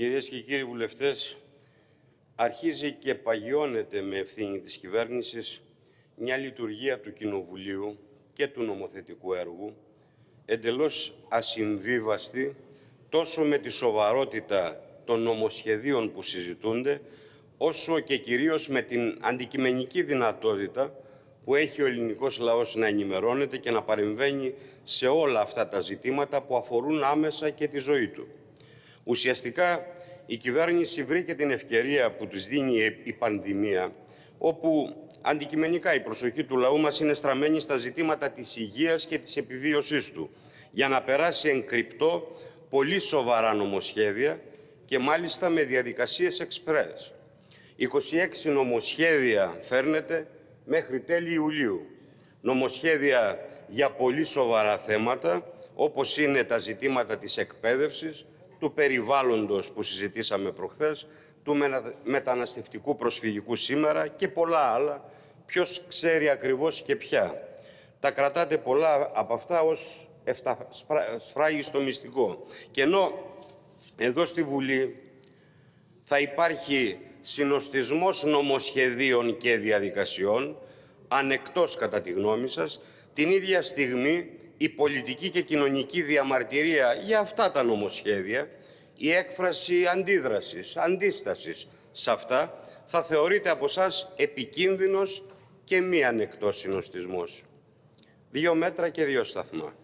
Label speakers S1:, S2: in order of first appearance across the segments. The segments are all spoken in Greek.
S1: Κυρίες και κύριοι βουλευτές, αρχίζει και παγιώνεται με ευθύνη της κυβέρνησης μια λειτουργία του Κοινοβουλίου και του νομοθετικού έργου εντελώς ασυμβίβαστη τόσο με τη σοβαρότητα των νομοσχεδίων που συζητούνται, όσο και κυρίως με την αντικειμενική δυνατότητα που έχει ο ελληνικός λαός να ενημερώνεται και να παρεμβαίνει σε όλα αυτά τα ζητήματα που αφορούν άμεσα και τη ζωή του. Ουσιαστικά, η κυβέρνηση βρήκε την ευκαιρία που τους δίνει η πανδημία, όπου αντικειμενικά η προσοχή του λαού μας είναι στραμμένη στα ζητήματα της υγείας και της επιβίωσής του, για να περάσει εν κρυπτό πολύ σοβαρά νομοσχέδια και μάλιστα με διαδικασίες εξπρές. 26 νομοσχέδια φέρνετε μέχρι τέλη Ιουλίου. Νομοσχέδια για πολύ σοβαρά θέματα, όπως είναι τα ζητήματα της εκπαίδευσης, του περιβάλλοντος που συζητήσαμε προχθές, του μεταναστευτικού προσφυγικού σήμερα και πολλά άλλα. Ποιος ξέρει ακριβώς και ποια. Τα κρατάτε πολλά από αυτά ως σφράγει στο μυστικό. Και ενώ εδώ στη Βουλή θα υπάρχει συνοστισμός νομοσχεδίων και διαδικασιών, ανεκτός κατά τη γνώμη σας, την ίδια στιγμή η πολιτική και κοινωνική διαμαρτυρία για αυτά τα νομοσχέδια, η έκφραση αντίδρασης, αντίστασης σε αυτά, θα θεωρείται από σας επικίνδυνος και μη ανεκτός συνοστισμός. Δύο μέτρα και δύο σταθμά.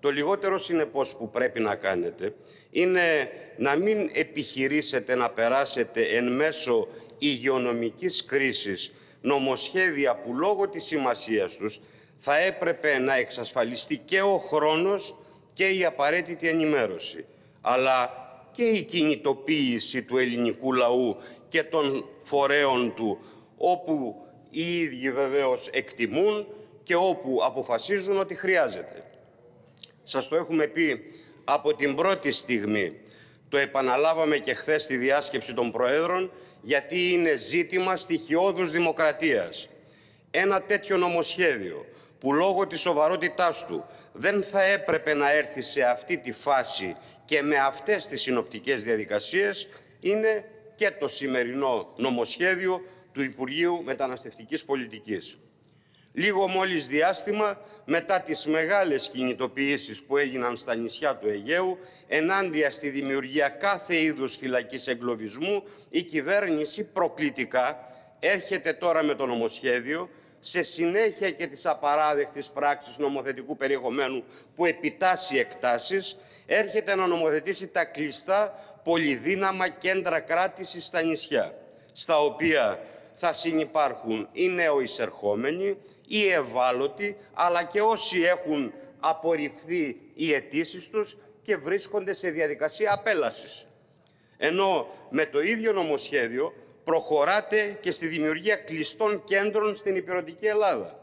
S1: Το λιγότερο συνεπώς που πρέπει να κάνετε είναι να μην επιχειρήσετε να περάσετε εν μέσω υγειονομικής κρίσης νομοσχέδια που λόγω της σημασίας τους θα έπρεπε να εξασφαλιστεί και ο χρόνος και η απαραίτητη ενημέρωση, αλλά και η κινητοποίηση του ελληνικού λαού και των φορέων του, όπου οι ίδιοι βεβαίως εκτιμούν και όπου αποφασίζουν ότι χρειάζεται. Σας το έχουμε πει από την πρώτη στιγμή. Το επαναλάβαμε και χθες στη διάσκεψη των Προέδρων, γιατί είναι ζήτημα στοιχειώδους δημοκρατίας. Ένα τέτοιο νομοσχέδιο που λόγω της σοβαρότητάς του δεν θα έπρεπε να έρθει σε αυτή τη φάση και με αυτές τις συνοπτικές διαδικασίες είναι και το σημερινό νομοσχέδιο του Υπουργείου Μεταναστευτικής Πολιτικής. Λίγο μόλις διάστημα μετά τις μεγάλες κινητοποιήσεις που έγιναν στα νησιά του Αιγαίου ενάντια στη δημιουργία κάθε είδους φυλακής εγκλωβισμού, η κυβέρνηση προκλητικά έρχεται τώρα με το νομοσχέδιο σε συνέχεια και της απαράδεκτης πράξης νομοθετικού περιεχομένου που επιτάσσει εκτάσεις, έρχεται να νομοθετήσει τα κλειστά πολυδύναμα κέντρα κράτησης στα νησιά, στα οποία θα συνυπάρχουν οι νεοεισερχόμενοι, οι ευάλωτοι, αλλά και όσοι έχουν απορριφθεί οι αιτήσεις τους και βρίσκονται σε διαδικασία απέλασης. Ενώ με το ίδιο νομοσχέδιο προχωράτε και στη δημιουργία κλειστών κέντρων στην υπηρετική Ελλάδα.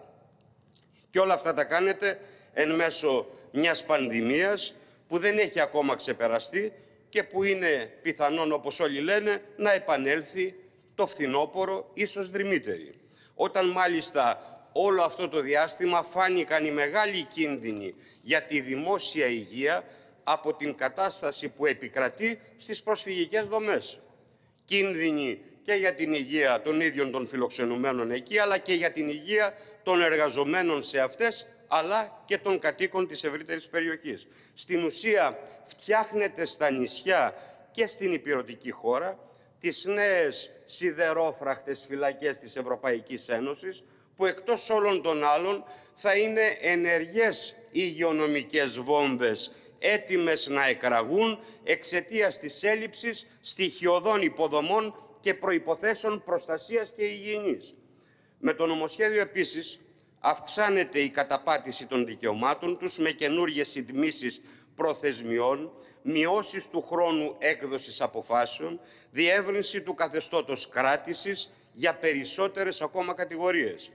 S1: Και όλα αυτά τα κάνετε εν μέσω μιας πανδημίας που δεν έχει ακόμα ξεπεραστεί και που είναι πιθανόν, όπως όλοι λένε, να επανέλθει το φθινόπωρο, ίσως δρυμύτερη. Όταν μάλιστα όλο αυτό το διάστημα φάνηκαν οι μεγάλοι κίνδυνοι για τη δημόσια υγεία από την κατάσταση που επικρατεί στις προσφυγικές δομές. Κίνδυνοι και για την υγεία των ίδιων των φιλοξενουμένων εκεί, αλλά και για την υγεία των εργαζομένων σε αυτές, αλλά και των κατοίκων της ευρύτερης περιοχής. Στην ουσία φτιάχνεται στα νησιά και στην υπηρετική χώρα τις νέες σιδερόφραχτες φυλακές της Ευρωπαϊκής Ένωσης, που εκτός όλων των άλλων θα είναι ενεργές υγειονομικές βόμβες έτοιμες να εκραγούν εξαιτίας της έλλειψης στοιχειωδών υποδομών και προϋποθέσεων προστασίας και υγιεινής. Με το νομοσχέδιο επίσης αυξάνεται η καταπάτηση των δικαιωμάτων τους με καινούργιες συντμήσεις προθεσμιών, μειώσεις του χρόνου έκδοσης αποφάσεων, διεύρυνση του καθεστώτος κράτησης για περισσότερες ακόμα κατηγορίες.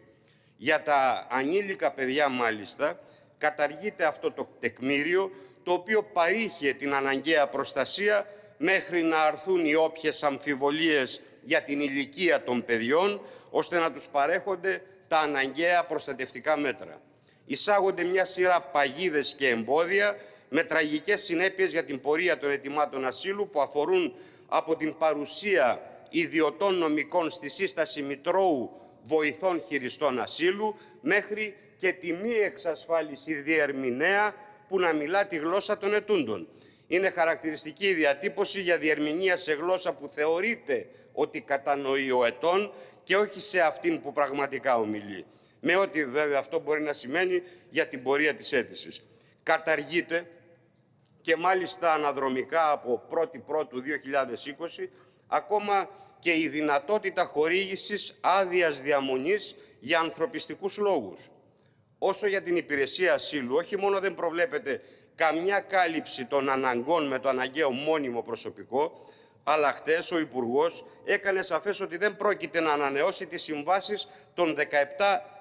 S1: Για τα ανήλικα παιδιά μάλιστα καταργείται αυτό το τεκμήριο το οποίο παρήχε την αναγκαία προστασία μέχρι να αρθούν οι όποιες αμφιβολίες για την ηλικία των παιδιών ώστε να τους παρέχονται τα αναγκαία προστατευτικά μέτρα. Εισάγονται μια σειρά παγίδες και εμπόδια με τραγικές συνέπειες για την πορεία των ετοιμάτων ασύλου που αφορούν από την παρουσία ιδιωτών νομικών στη σύσταση Μητρώου βοηθών χειριστών ασύλου μέχρι και τη μη εξασφάλιση διερμηνέα που να μιλά τη γλώσσα των ετούντων. Είναι χαρακτηριστική η διατύπωση για διερμηνία σε γλώσσα που θεωρείται ότι κατανοεί ο ετών και όχι σε αυτήν που πραγματικά ομιλεί. Με ό,τι βέβαια αυτό μπορεί να σημαίνει για την πορεία της αίτησης. Καταργείται και μάλιστα αναδρομικά από 1η Πρώτου 2020 ακόμα και η δυνατότητα χορήγησης άδειας διαμονής για ανθρωπιστικούς λόγους. Όσο για την υπηρεσία ασύλου, όχι μόνο δεν προβλέπεται καμιά κάλυψη των αναγκών με το αναγκαίο μόνιμο προσωπικό, αλλά χτες ο Υπουργός έκανε σαφές ότι δεν πρόκειται να ανανεώσει τις συμβάσεις των 17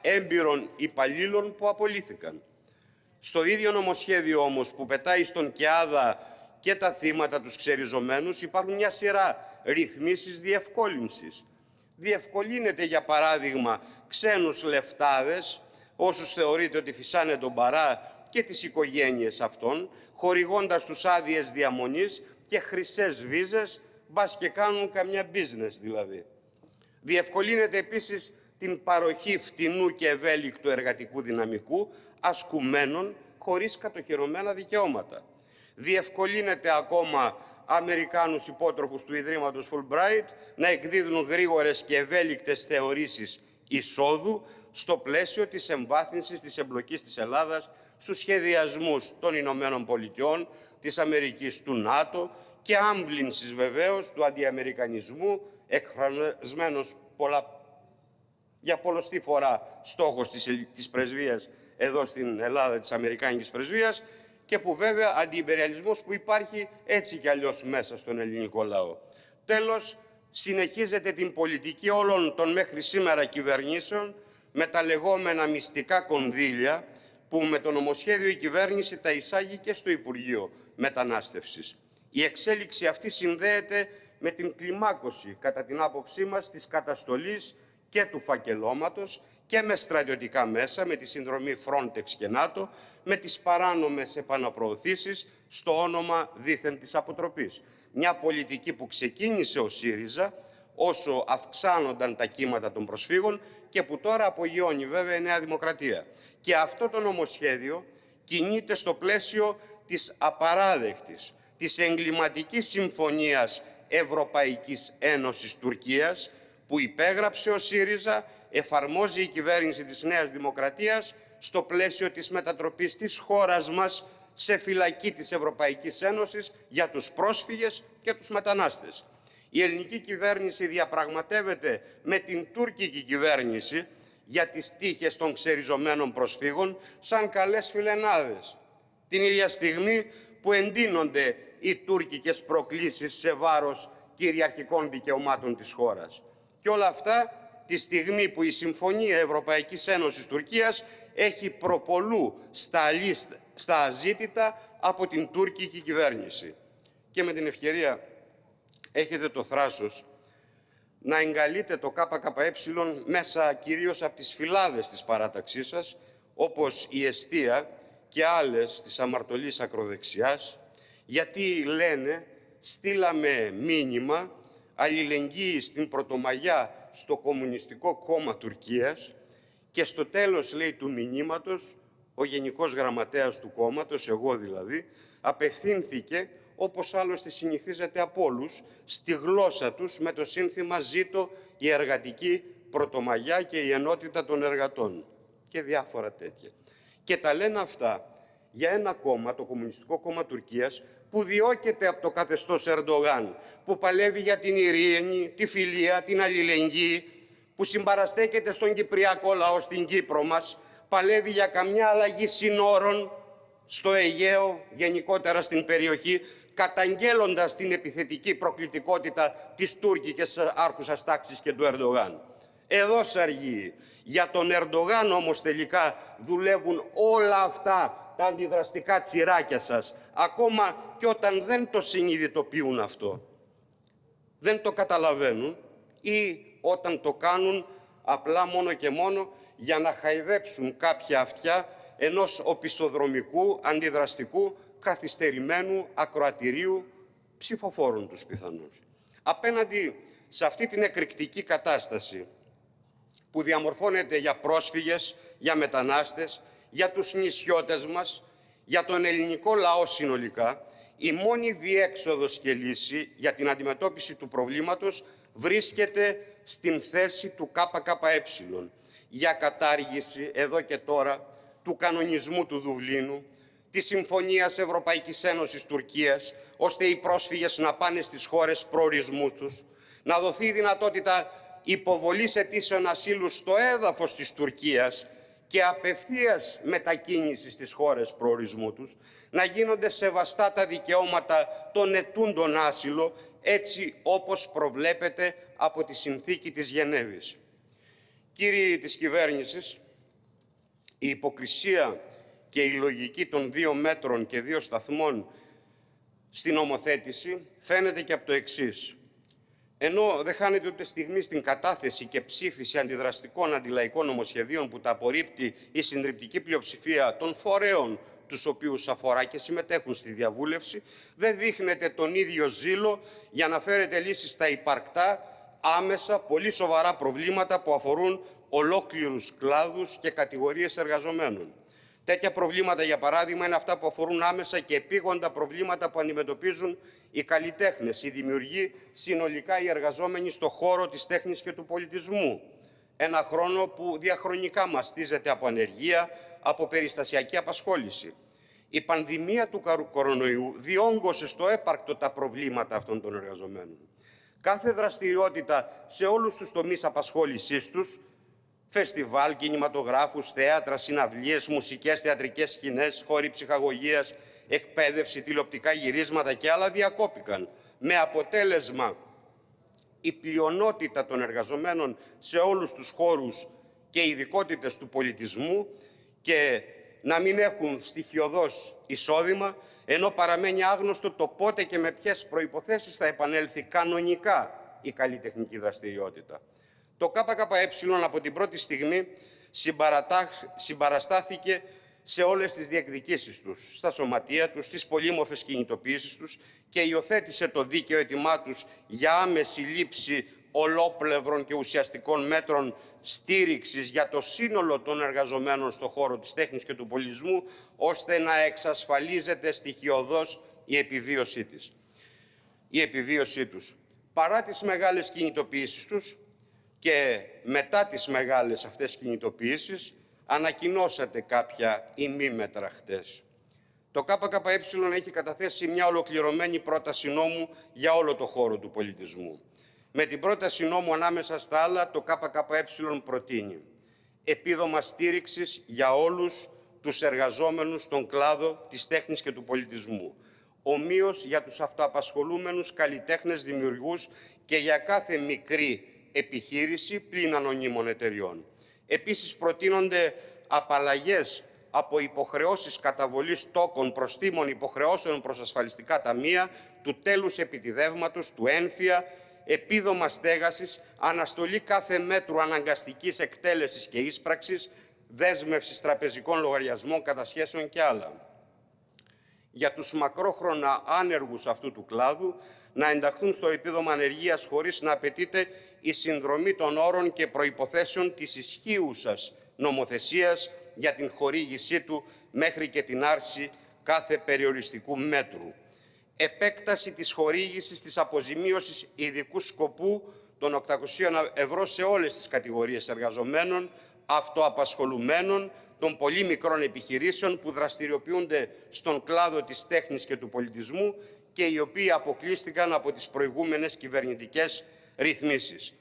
S1: έμπειρων υπαλλήλων που απολύθηκαν. Στο ίδιο νομοσχέδιο όμως που πετάει στον ΚΕΑΔΑ και τα θύματα τους ξεριζωμένους υπάρχουν μια σειρά ρυθμίσεις διευκόλυνσης. Διευκολύνεται για παράδειγμα ξένους λεφτάδες, όσους θεωρείται ότι φυσάνε τον παρά και τις οικογένειες αυτών, χορηγώντας τους άδειες διαμονής και χρυσές βίζες, μπας και κάνουν καμιά business δηλαδή. Διευκολύνεται επίσης την παροχή φτηνού και ευέλικτου εργατικού δυναμικού, ασκουμένων χωρίς κατοχυρωμένα δικαιώματα. Διευκολύνεται ακόμα Αμερικάνους υπότροφους του Ιδρύματος Fulbright να εκδίδουν γρήγορες και ευέλικτες θεωρήσεις εισόδου στο πλαίσιο της εμβάθυνσης της εμπλοκής της Ελλάδας στους σχεδιασμούς των Ηνωμένων Πολιτειών, της Αμερικής, του ΝΑΤΟ και άμπλυνσης βεβαίως του αντιαμερικανισμού εκφρασμένος πολλά, για πολλωστή φορά στόχος της, της πρεσβείας εδώ στην Ελλάδα της Αμερικάνικης πρεσβείας και που βέβαια αντιυμπεριαλισμός που υπάρχει έτσι κι αλλιώς μέσα στον ελληνικό λαό. Τέλος, συνεχίζεται την πολιτική όλων των μέχρι σήμερα κυβερνήσεων με τα λεγόμενα μυστικά κονδύλια που με το νομοσχέδιο η κυβέρνηση τα εισάγει και στο Υπουργείο Μετανάστευσης. Η εξέλιξη αυτή συνδέεται με την κλιμάκωση, κατά την άποψή μας, της καταστολής και του φακελώματος και με στρατιωτικά μέσα, με τη συνδρομή Frontex και ΝΑΤΟ, με τις παράνομες επαναπροωθήσεις στο όνομα δήθεν της αποτροπής. Μια πολιτική που ξεκίνησε ο ΣΥΡΙΖΑ όσο αυξάνονταν τα κύματα των προσφύγων και που τώρα απογειώνει βέβαια η Νέα Δημοκρατία. Και αυτό το νομοσχέδιο κινείται στο πλαίσιο της απαράδεκτης, της εγκληματικής συμφωνίας Ευρωπαϊκής Ένωσης Τουρκίας που υπέγραψε ο ΣΥΡΙΖΑ, εφαρμόζει η κυβέρνηση της Νέας Δημοκρατίας στο πλαίσιο της μετατροπής της χώρας μας σε φυλακή της Ευρωπαϊκής Ένωσης για τους πρόσφυγες και τους μετανάστες. Η ελληνική κυβέρνηση διαπραγματεύεται με την τουρκική κυβέρνηση για τις τύχες των ξεριζωμένων προσφύγων σαν καλές φιλενάδες. Την ίδια στιγμή που εντείνονται οι τουρκικές προκλήσεις σε βάρος κυριαρχικών δικαιωμάτων της χώρας. Και όλα αυτά τη στιγμή που η Συμφωνία Ευρωπαϊκής Ένωσης Τουρκίας έχει προπολού στα, λίστα, στα αζήτητα από την τουρκική κυβέρνηση. Και με την ευκαιρία έχετε το θράσος να εγκαλείτε το ΚΚΕ μέσα κυρίως από τις φυλάδες της παράταξής σας, όπως η Εστία και άλλες της αμαρτωλής ακροδεξιάς, γιατί λένε στείλαμε μήνυμα αλληλεγγύη στην Πρωτομαγιά στο Κομμουνιστικό Κόμμα Τουρκίας και στο τέλος, λέει, του μηνύματος, ο Γενικός Γραμματέας του κόμματος, εγώ δηλαδή, απευθύνθηκε, όπως άλλωστε συνηθίζεται από όλους, στη γλώσσα τους με το σύνθημα «Ζήτω η εργατική πρωτομαγιά και η ενότητα των εργατών» και διάφορα τέτοια. Και τα λένε αυτά για ένα κόμμα, το Κομμουνιστικό Κόμμα Τουρκίας, που διώκεται από το καθεστώς Ερντογάν, που παλεύει για την ειρήνη, τη φιλία, την αλληλεγγύη, που συμπαραστέκεται στον Κυπριακό λαό στην Κύπρο μας, παλεύει για καμιά αλλαγή συνόρων στο Αιγαίο, γενικότερα στην περιοχή, καταγγέλλοντας την επιθετική προκλητικότητα της τουρκικής άρχουσας τάξης και του Ερντογάν. Εδώ σαργεί. Για τον Ερντογάν όμως τελικά δουλεύουν όλα αυτά τα αντιδραστικά τσιράκια σας, ακόμα και όταν δεν το συνειδητοποιούν αυτό. Δεν το καταλαβαίνουν ή όταν το κάνουν απλά μόνο και μόνο για να χαϊδέψουν κάποια αυτιά ενός οπισθοδρομικού, αντιδραστικού, καθυστερημένου ακροατηρίου ψηφοφόρων τους πιθανώς. Απέναντι σε αυτή την εκρηκτική κατάσταση που διαμορφώνεται για πρόσφυγες, για μετανάστες, για τους νησιώτες μας, για τον ελληνικό λαό συνολικά, η μόνη διέξοδος και λύση για την αντιμετώπιση του προβλήματος βρίσκεται στην θέση του ΚΚΕ για κατάργηση εδώ και τώρα του κανονισμού του Δουβλίνου, της Συμφωνίας Ευρωπαϊκής Ένωσης Τουρκίας, ώστε οι πρόσφυγες να πάνε στις χώρες προορισμού τους, να δοθεί δυνατότητα υποβολής αιτήσεων ασύλου στο έδαφος της Τουρκίας και απευθείας μετακίνησης στις χώρες προορισμού τους, να γίνονται σεβαστά τα δικαιώματα των ετούντων άσυλο, έτσι όπως προβλέπεται από τη Συνθήκη της Γενέβης. Κύριοι της κυβέρνησης, η υποκρισία και η λογική των δύο μέτρων και δύο σταθμών στην νομοθέτηση φαίνεται και από το εξής. Ενώ δεν χάνεται ούτε στιγμή στην κατάθεση και ψήφιση αντιδραστικών αντιλαϊκών νομοσχεδίων που τα απορρίπτει η συντριπτική πλειοψηφία των φορέων τους οποίους αφορά και συμμετέχουν στη διαβούλευση, δεν δείχνεται τον ίδιο ζήλο για να φέρετε λύσεις στα υπαρκτά, άμεσα, πολύ σοβαρά προβλήματα που αφορούν ολόκληρους κλάδους και κατηγορίες εργαζομένων. Τέτοια προβλήματα, για παράδειγμα, είναι αυτά που αφορούν άμεσα και επίγοντα προβλήματα που αντιμετωπίζουν οι καλλιτέχνες, οι δημιουργοί, συνολικά οι εργαζόμενοι στο χώρο της τέχνης και του πολιτισμού. Ένα χρόνο που διαχρονικά μαστίζεται από ανεργία, από περιστασιακή απασχόληση. Η πανδημία του κορονοϊού διόγκωσε στο έπαρκτο τα προβλήματα αυτών των εργαζομένων. Κάθε δραστηριότητα σε όλους τους τομείς απασχόλησής τους φεστιβάλ, κινηματογράφους, θέατρα, συναυλίες, μουσικές, θεατρικές σκηνές, χώροι ψυχαγωγίας, εκπαίδευση, τηλεοπτικά γυρίσματα και άλλα διακόπηκαν. Με αποτέλεσμα η πλειονότητα των εργαζομένων σε όλους τους χώρους και ειδικότητες του πολιτισμού και να μην έχουν στοιχειοδός εισόδημα, ενώ παραμένει άγνωστο το πότε και με ποιες προϋποθέσεις θα επανέλθει κανονικά η καλλιτεχνική δραστηριότητα. Το ΚΚΕ από την πρώτη στιγμή συμπαραστάθηκε σε όλες τις διεκδικήσεις τους, στα σωματεία τους, στις πολύμορφες κινητοποίησεις τους και υιοθέτησε το δίκαιο έτοιμά τους για άμεση λήψη ολόπλευρων και ουσιαστικών μέτρων στήριξης για το σύνολο των εργαζομένων στον χώρο της τέχνης και του πολιτισμού, ώστε να εξασφαλίζεται στοιχειοδός η επιβίωσή της. Η επιβίωσή τους. Παρά τις μεγάλες κινητοποιήσεις τους, και μετά τις μεγάλες αυτές κινητοποιήσεις ανακοινώσατε κάποια ημίμετρα χτες. Το ΚΚΕ έχει καταθέσει μια ολοκληρωμένη πρόταση νόμου για όλο το χώρο του πολιτισμού. Με την πρόταση νόμου ανάμεσα στα άλλα, το ΚΚΕ προτείνει επίδομα στήριξης για όλους τους εργαζόμενους στον κλάδο της τέχνης και του πολιτισμού. Ομοίως για τους αυτοαπασχολούμενους καλλιτέχνες δημιουργούς και για κάθε μικρή επιχείρηση πλην ανωνύμων εταιριών. Επίσης προτείνονται απαλλαγές από υποχρεώσεις καταβολής τόκων προστήμων υποχρεώσεων προς ασφαλιστικά ταμεία, του τέλους επιτιδεύματος, του ένφια, επίδομα στέγασης, αναστολή κάθε μέτρου αναγκαστικής εκτέλεσης και ίσπραξης, δέσμευσης τραπεζικών λογαριασμών, κατασχέσεων και άλλα. Για τους μακρόχρονα άνεργους αυτού του κλάδου, να ενταχθούν στο επίδομα ανεργίας χωρίς να απαιτείται η συνδρομή των όρων και προϋποθέσεων της ισχύουσας νομοθεσίας για την χορήγησή του μέχρι και την άρση κάθε περιοριστικού μέτρου. Επέκταση της χορήγησης της αποζημίωσης ειδικού σκοπού των 800 ευρώ σε όλες τις κατηγορίες εργαζομένων, αυτοαπασχολουμένων, των πολύ μικρών επιχειρήσεων που δραστηριοποιούνται στον κλάδο της τέχνης και του πολιτισμού και οι οποίοι αποκλείστηκαν από τις προηγούμενες κυβερνητικές ρυθμίσεις.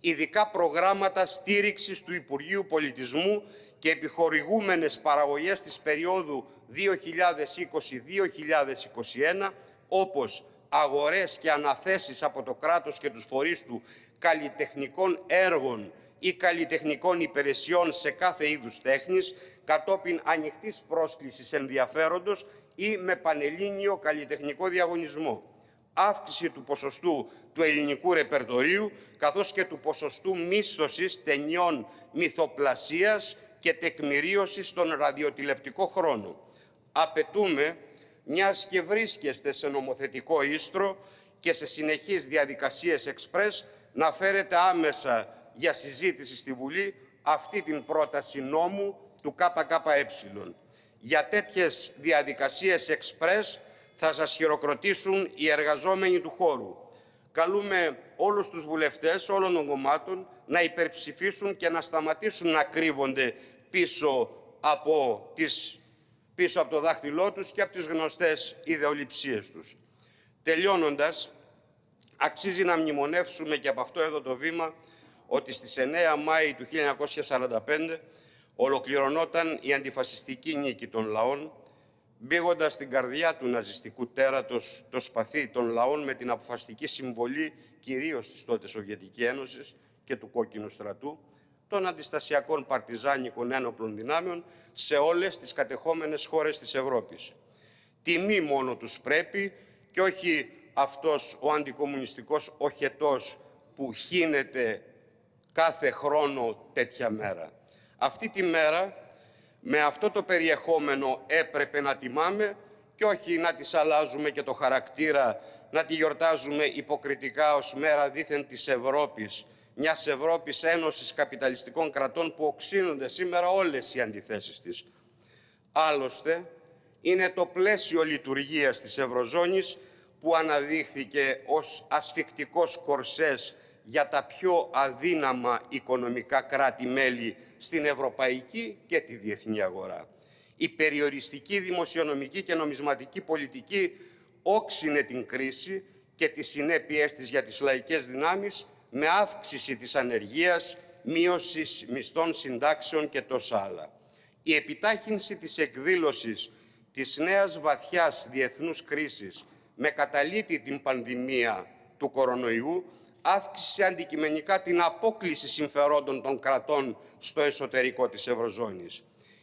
S1: Ειδικά προγράμματα στήριξης του Υπουργείου Πολιτισμού και επιχορηγούμενες παραγωγές της περίοδου 2020-2021, όπως αγορές και αναθέσεις από το κράτος και τους φορείς του καλλιτεχνικών έργων ή καλλιτεχνικών υπηρεσιών σε κάθε είδους τέχνης, κατόπιν ανοιχτής πρόσκλησης ενδιαφέροντος ή με πανελλήνιο καλλιτεχνικό διαγωνισμό. Αύξηση του ποσοστού του ελληνικού ρεπερτορίου, καθώς και του ποσοστού μίσθωσης ταινιών μυθοπλασίας και τεκμηρίωσης στον ραδιοτηλεπτικό χρόνο. Απαιτούμε μιας και βρίσκεστε σε νομοθετικό ίστρο και σε συνεχείς διαδικασίες εξπρές να φέρετε άμεσα για συζήτηση στη Βουλή αυτή την πρόταση νόμου του ΚΚΕ. Για τέτοιες διαδικασίες εξπρές θα σας χειροκροτήσουν οι εργαζόμενοι του χώρου. Καλούμε όλους τους βουλευτές όλων των κομμάτων να υπερψηφίσουν και να σταματήσουν να κρύβονται πίσω από, τις, πίσω από το δάχτυλό τους και από τις γνωστές ιδεολειψίες τους. Τελειώνοντας, αξίζει να μνημονεύσουμε και από αυτό εδώ το βήμα ότι στις 9 Μάη του 1945 ολοκληρωνόταν η αντιφασιστική νίκη των λαών, μπήγοντας στην καρδιά του ναζιστικού τέρατος το σπαθί των λαών με την αποφασιστική συμβολή κυρίως της τότε Σοβιετικής Ένωσης και του Κόκκινου Στρατού, των αντιστασιακών παρτιζάνικων ένοπλων δυνάμεων σε όλες τις κατεχόμενες χώρες της Ευρώπης. Τιμή μόνο τους πρέπει και όχι αυτός ο αντικομουνιστικός οχετός που χύνεται κάθε χρόνο τέτοια μέρα. Αυτή τη μέρα με αυτό το περιεχόμενο έπρεπε να τιμάμε και όχι να της αλλάζουμε και το χαρακτήρα, να τη γιορτάζουμε υποκριτικά ως μέρα δήθεν της Ευρώπης, μιας Ευρώπης Ένωσης Καπιταλιστικών Κρατών που οξύνονται σήμερα όλες οι αντιθέσεις της. Άλλωστε, είναι το πλαίσιο λειτουργίας της Ευρωζώνης που αναδείχθηκε ως ασφικτικός κορσές για τα πιο αδύναμα οικονομικά κράτη-μέλη στην ευρωπαϊκή και τη διεθνή αγορά. Η περιοριστική δημοσιονομική και νομισματική πολιτική όξινε την κρίση και τις συνέπειές της για τις λαϊκές δυνάμεις με αύξηση της ανεργίας, μείωσης μισθών συντάξεων και τόσα άλλα. Η επιτάχυνση της εκδήλωσης της νέας βαθιάς διεθνούς κρίσης με καταλήτη την πανδημία του κορονοϊού αύξησε αντικειμενικά την απόκληση συμφερόντων των κρατών στο εσωτερικό της Ευρωζώνης.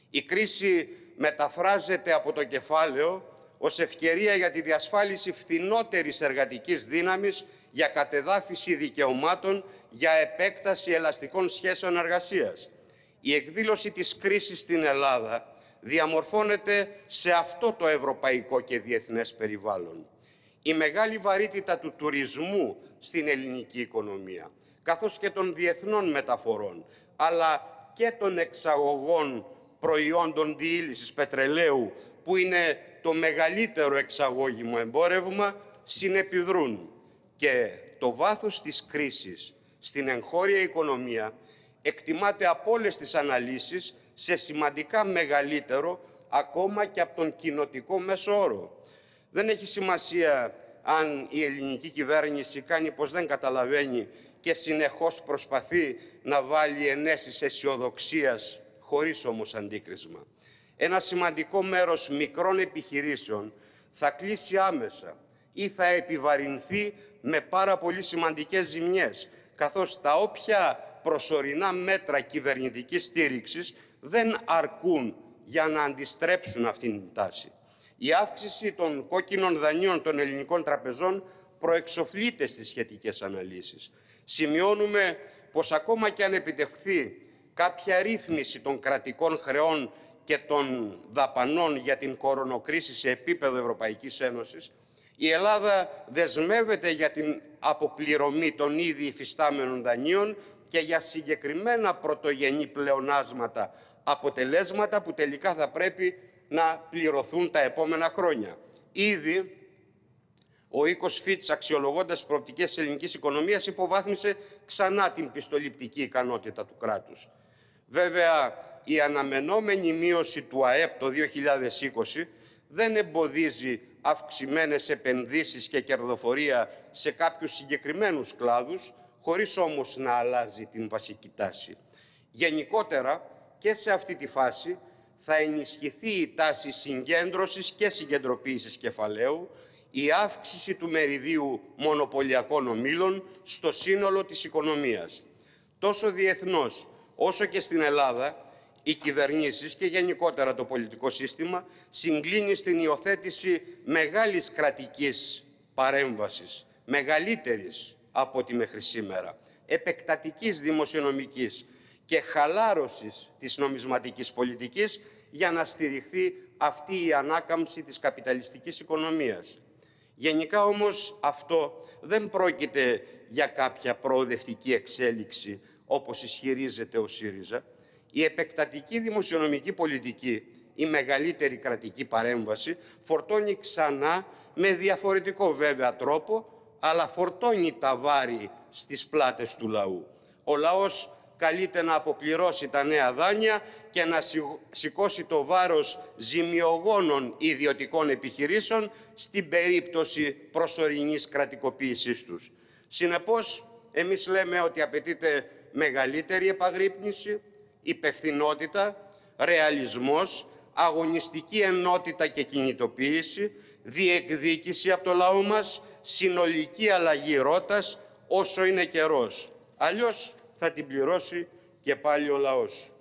S1: Η κρίση μεταφράζεται από το κεφάλαιο ως ευκαιρία για τη διασφάλιση φθηνότερης εργατικής δύναμης για κατεδάφιση δικαιωμάτων για επέκταση ελαστικών σχέσεων εργασίας. Η εκδήλωση της κρίσης στην Ελλάδα διαμορφώνεται σε αυτό το ευρωπαϊκό και διεθνές περιβάλλον. Η μεγάλη βαρύτητα του τουρισμού στην ελληνική οικονομία, καθώς και των διεθνών μεταφορών, αλλά και των εξαγωγών προϊόντων διήλυσης πετρελαίου, που είναι το μεγαλύτερο εξαγώγημο εμπόρευμα, συνεπιδρούν. Και το βάθος της κρίσης στην εγχώρια οικονομία εκτιμάται από όλες τις αναλύσεις σε σημαντικά μεγαλύτερο ακόμα και από τον κοινοτικό μέσο όρο. Δεν έχει σημασία αν η ελληνική κυβέρνηση κάνει πως δεν καταλαβαίνει και συνεχώς προσπαθεί να βάλει ενέσεις αισιοδοξίας χωρίς όμως αντίκρισμα. Ένα σημαντικό μέρος μικρών επιχειρήσεων θα κλείσει άμεσα ή θα επιβαρυνθεί με πάρα πολύ σημαντικές ζημιές, καθώς τα όποια προσωρινά μέτρα κυβερνητικής στήριξης δεν αρκούν για να αντιστρέψουν αυτήν την τάση. Η αύξηση των κόκκινων δανείων των ελληνικών τραπεζών προεξοφλείται στις σχετικές αναλύσεις. Σημειώνουμε πως ακόμα και αν επιτευχθεί κάποια ρύθμιση των κρατικών χρεών και των δαπανών για την κορονοκρίση σε επίπεδο Ευρωπαϊκής Ένωσης, η Ελλάδα δεσμεύεται για την αποπληρωμή των ήδη υφιστάμενων δανείων και για συγκεκριμένα πρωτογενή πλεονάσματα, αποτελέσματα που τελικά θα πρέπει να πληρωθούν τα επόμενα χρόνια. Ήδη ο οίκος Φίτς, αξιολογώντας προοπτικές ελληνικής οικονομίας, υποβάθμισε ξανά την πιστοληπτική ικανότητα του κράτους. Βέβαια, η αναμενόμενη μείωση του ΑΕΠ το 2020 δεν εμποδίζει αυξημένες επενδύσεις και κερδοφορία σε κάποιους συγκεκριμένους κλάδους, χωρίς όμως να αλλάζει την βασική τάση. Γενικότερα, και σε αυτή τη φάση, θα ενισχυθεί η τάση συγκέντρωσης και συγκεντρωποίησης κεφαλαίου, η αύξηση του μεριδίου μονοπωλιακών ομίλων στο σύνολο της οικονομίας. Τόσο διεθνώς όσο και στην Ελλάδα, οι κυβερνήσεις και γενικότερα το πολιτικό σύστημα συγκλίνει στην υιοθέτηση μεγάλης κρατικής παρέμβασης, μεγαλύτερης από τη μέχρι σήμερα, επεκτατικής δημοσιονομικής, και χαλάρωσης της νομισματικής πολιτικής για να στηριχθεί αυτή η ανάκαμψη της καπιταλιστικής οικονομίας. Γενικά όμως αυτό δεν πρόκειται για κάποια προοδευτική εξέλιξη όπως ισχυρίζεται ο ΣΥΡΙΖΑ. Η επεκτατική δημοσιονομική πολιτική, η μεγαλύτερη κρατική παρέμβαση, φορτώνει ξανά με διαφορετικό βέβαια τρόπο, αλλά φορτώνει τα βάρη στις πλάτες του λαού. Ο λαός καλείται να αποπληρώσει τα νέα δάνεια και να σηκώσει το βάρος ζημιογόνων ιδιωτικών επιχειρήσεων στην περίπτωση προσωρινής κρατικοποίησής τους. Συνεπώς, εμείς λέμε ότι απαιτείται μεγαλύτερη επαγρύπνηση, υπευθυνότητα, ρεαλισμός, αγωνιστική ενότητα και κινητοποίηση, διεκδίκηση από το λαό μας, συνολική αλλαγή ρότας όσο είναι καιρός. Αλλιώς θα την πληρώσει και πάλι ο λαός.